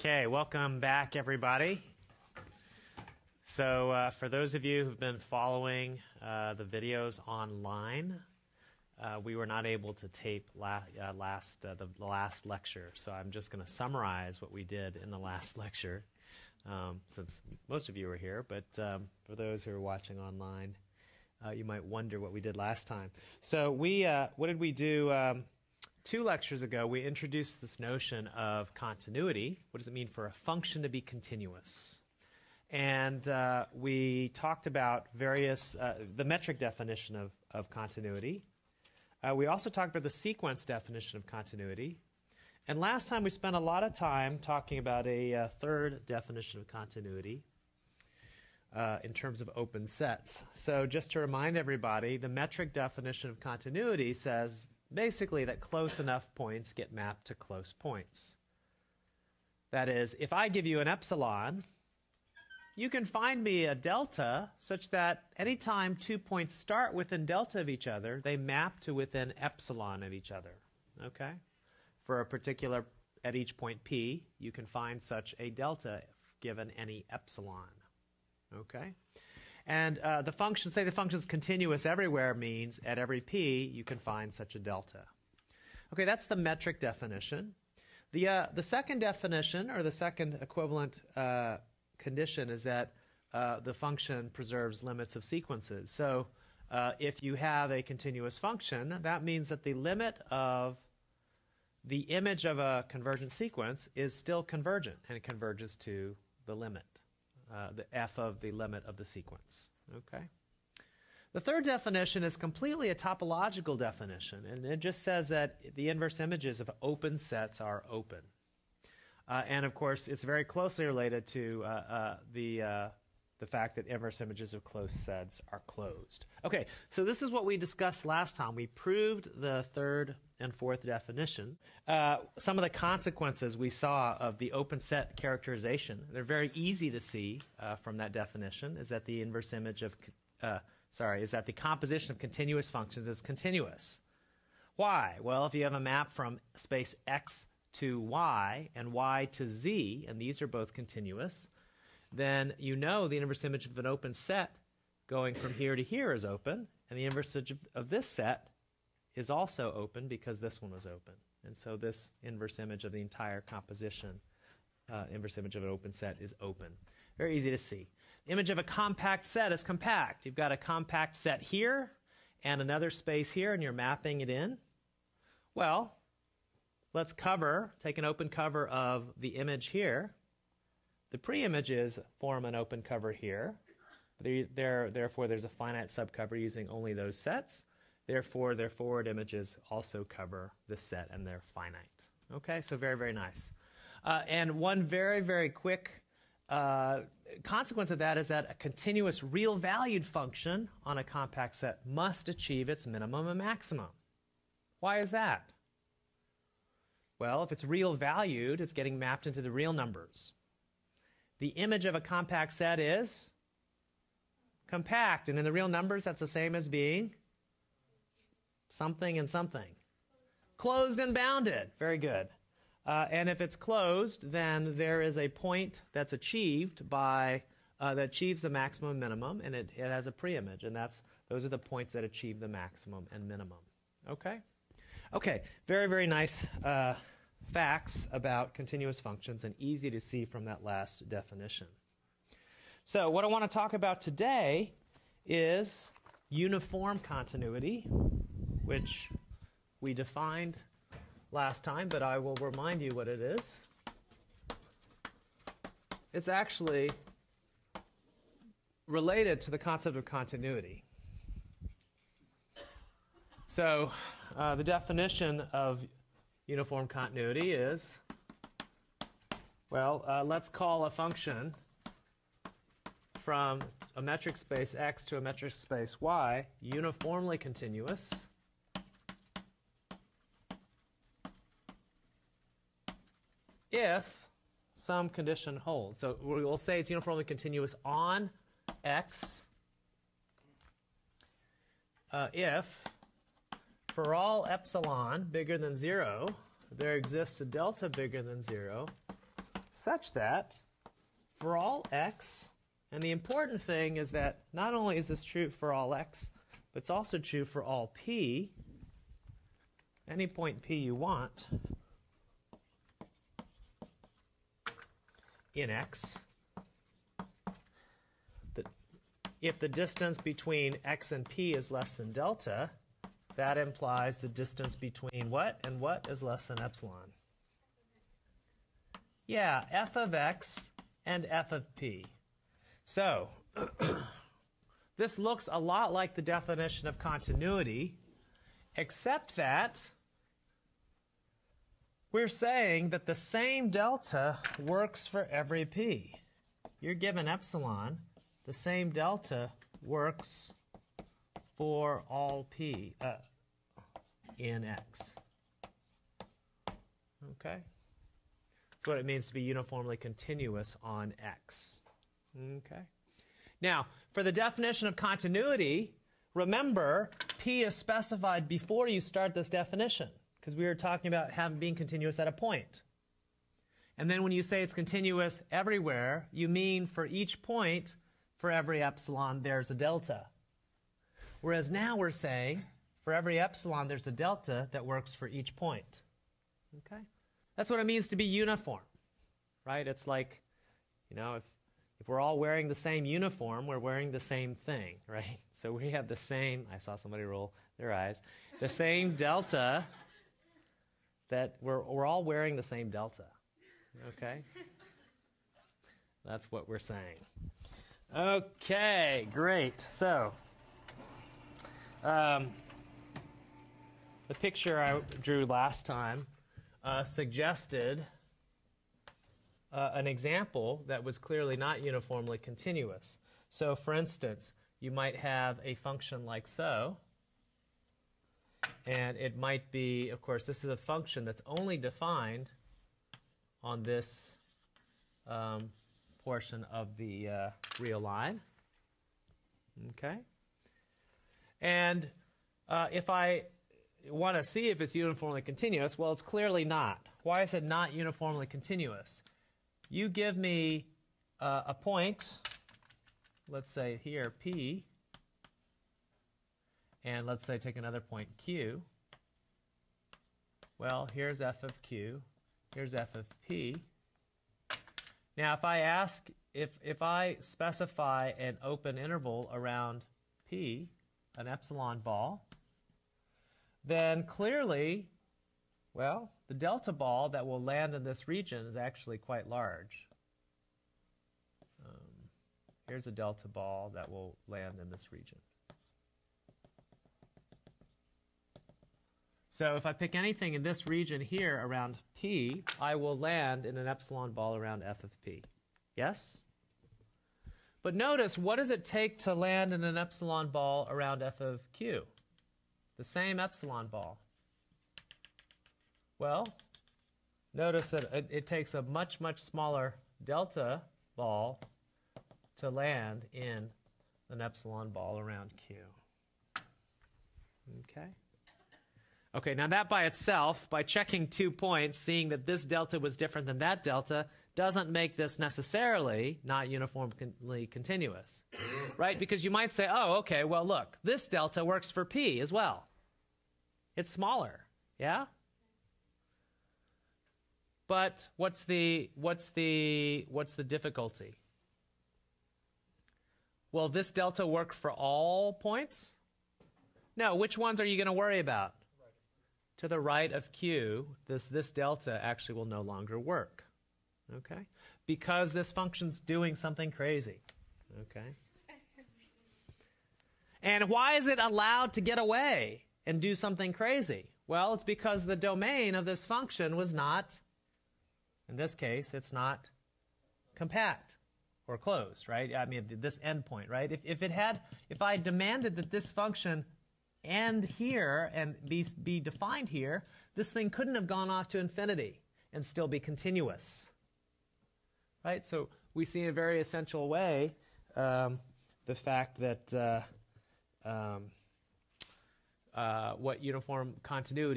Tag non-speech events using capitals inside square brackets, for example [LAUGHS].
Okay, welcome back, everybody. So, uh, for those of you who've been following uh, the videos online, uh, we were not able to tape la- uh, last uh, the, last lecture, so I'm just going to summarize what we did in the last [LAUGHS] lecture, um, since most of you were here. But um, for those who are watching online, uh, you might wonder what we did last time. So, we what did we do? Um, two lectures ago, we introduced this notion of continuity. What does it mean for a function to be continuous? And uh, we talked about various, uh, the metric definition of, of continuity. Uh, we also talked about the sequence definition of continuity. And last time we spent a lot of time talking about a uh, third definition of continuity uh, in terms of open sets. So, just to remind everybody, the metric definition of continuity says basically that close enough points get mapped to close points. That is, if I give you an epsilon, you can find me a delta such that anytime two points start within delta of each other, they map to within epsilon of each other. Okay? For a particular, at each point p, you can find such a delta given any epsilon. Okay? And uh, the function, say the function is continuous everywhere, means at every p, you can find such a delta. Okay, that's the metric definition. The, uh, the second definition, or the second equivalent uh, condition is that uh, the function preserves limits of sequences. So uh, if you have a continuous function, that means that the limit of the image of a convergent sequence is still convergent, and it converges to the limit, uh, the f of the limit of the sequence. Okay. The third definition is completely a topological definition, and it just says that the inverse images of open sets are open. Uh, and of course, it's very closely related to uh, uh, the uh, the fact that inverse images of closed sets are closed. Okay, so this is what we discussed last time. We proved the third and fourth definition. Uh, some of the consequences we saw of the open set characterization, they're very easy to see uh, from that definition, is that the inverse image of, sorry, is that the composition of continuous functions is continuous. Why? Well, if you have a map from space X to y and y to z, and these are both continuous, then you know the inverse image of an open set going from here to here is open, and the inverse image of, of this set is also open because this one was open. And so this inverse image of the entire composition, uh, inverse image of an open set, is open. Very easy to see. Image of a compact set is compact. You've got a compact set here and another space here, and you're mapping it in. Well, let's cover, take an open cover of the image here. The pre-images form an open cover here. There, therefore, there's a finite subcover using only those sets. Therefore, their forward images also cover the set and they're finite. Okay, so very, very nice. Uh, and one very, very quick uh, consequence of that is that a continuous real valued function on a compact set must achieve its minimum and maximum. Why is that? Well, if it's real valued, it's getting mapped into the real numbers. The image of a compact set is compact, and in the real numbers, that's the same as being something and something. Closed and bounded. Very good. Uh, and if it's closed, then there is a point that's achieved by uh, that achieves the maximum minimum, and it, it has a preimage, and that's those are the points that achieve the maximum and minimum. Okay. Okay, very, very nice uh, facts about continuous functions and easy to see from that last definition. So, what I want to talk about today is uniform continuity, which we defined last time, but I will remind you what it is. It's actually related to the concept of continuity. So, uh, the definition of uniform continuity is well, uh, let's call a function from a metric space x to a metric space y uniformly continuous. If some condition holds. So we will say it's uniformly continuous on x uh, if for all epsilon bigger than 0, there exists a delta bigger than 0 such that for all x, and the important thing is that not only is this true for all x, but it's also true for all p, any point p you want in x, that if the distance between x and p is less than delta, that implies the distance between what and what is less than epsilon. Yeah, f of x and f of p. So, [CLEARS THROAT] this looks a lot like the definition of continuity, except that we're saying that the same delta works for every p. You're given epsilon, the same delta works for all p uh, in x. Okay? That's what it means to be uniformly continuous on x. Okay? Now, for the definition of continuity, remember p is specified before you start this definition because we were talking about having being continuous at a point. And then when you say it's continuous everywhere, you mean for each point, for every epsilon, there's a delta. Whereas now we're saying for every epsilon, there's a delta that works for each point. Okay? That's what it means to be uniform, right? It's like, you know, if, if we're all wearing the same uniform, we're wearing the same thing, [LAUGHS] right? So we have the same, I saw somebody roll their eyes, the same delta that we're, we're all wearing the same delta, okay? That's what we're saying. Okay, great. So, um, the picture I drew last time uh, suggested uh, an example that was clearly not uniformly continuous. So, for instance, you might have a function like so, and it might be, of course, this is a function that's only defined on this um, portion of the uh, real line. Okay? And uh, if I want to see if it's uniformly continuous, well, it's clearly not. Why is it not uniformly continuous? You give me uh, a point, let's say here, P, and let's say take another point, Q. Well, here's f of q, here's f of p. Now, if I ask, if, if I specify an open interval around p, an epsilon ball, then clearly, well, the delta ball that will land in this region is actually quite large. Um, here's a delta ball that will land in this region. So if I pick anything in this region here around P, I will land in an epsilon ball around f of P. Yes? But notice, what does it take to land in an epsilon ball around f of q? The same epsilon ball. Well, notice that it, it takes a much, much smaller delta ball to land in an epsilon ball around q. Okay? Okay, now that by itself, by checking two points, seeing that this delta was different than that delta, doesn't make this necessarily not uniformly continuous, [LAUGHS] right? Because you might say, oh, okay, well, look, this delta works for p as well. It's smaller, yeah? But what's the, what's the, what's the difficulty? Will this delta work for all points? No, which ones are you going to worry about? To the right of q, this, this delta actually will no longer work okay? Because this function's doing something crazy, okay? And why is it allowed to get away and do something crazy? Well, it's because the domain of this function was not, in this case, it's not compact or closed, right? I mean, this endpoint, right? If, if it had, if I demanded that this function end here and be, be defined here, this thing couldn't have gone off to infinity and still be continuous right? So we see in a very essential way um, the fact that uh, um, uh, what uniform continuity